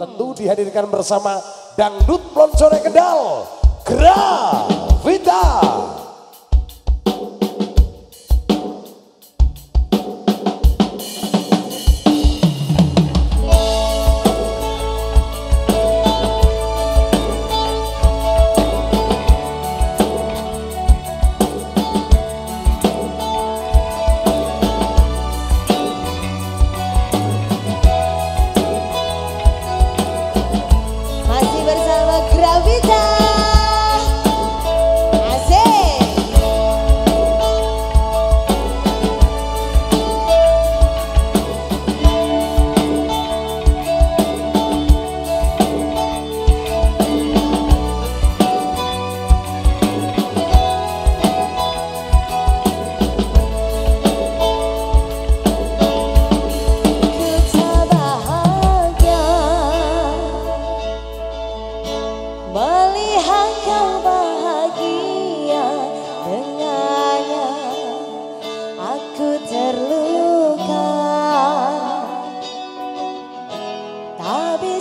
tentu dihadirkan bersama Dangdut Plonsore Kendal, Gravita. I'll be